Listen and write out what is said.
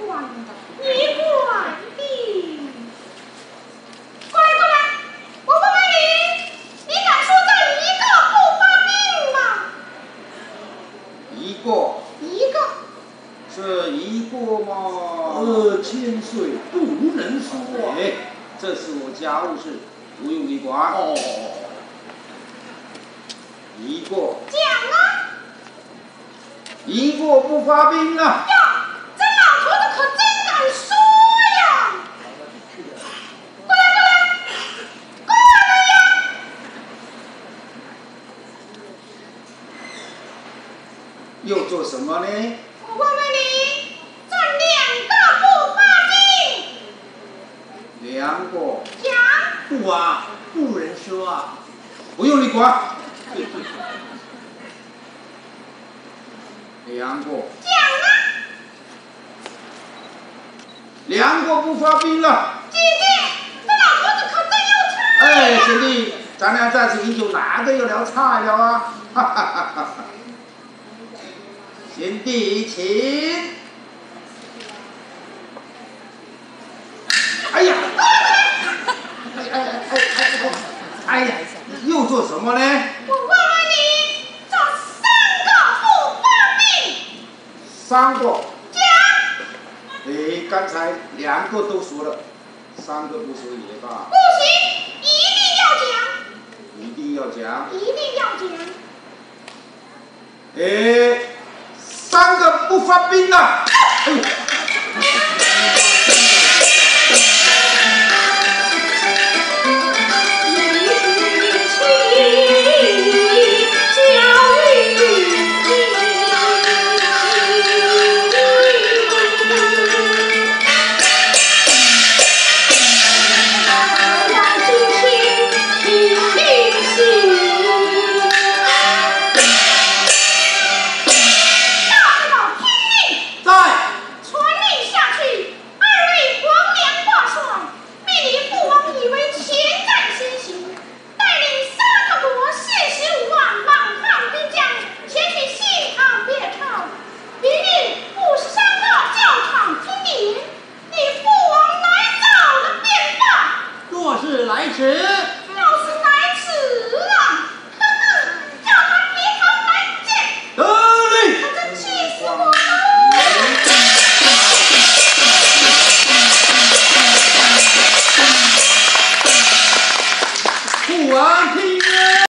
你管定过来过来我不问你你敢说这一个不发病吗一个一个这一个嘛呃千岁不无人说哎这是我家务事不用你管哦一个讲啊一个不发兵啊又做什么呢？我问问你，这两个不发兵？两个。讲。不啊，不能说啊。不用你管。两个。讲啊。两个不发兵了。姐姐，这老头子可真有才。哎，兄弟，咱俩再次饮酒，哪个有聊菜了啊？哈哈哈哈！兄弟，请。哎呀！哎哎哎哎哎！哎呀，又做什么呢？我问问你，这三个不发兵？三个。讲。哎，刚才两个都说了，三个不说也罢。不行，一定要讲。一定要讲。一定要讲。哎，三个不发兵了。哎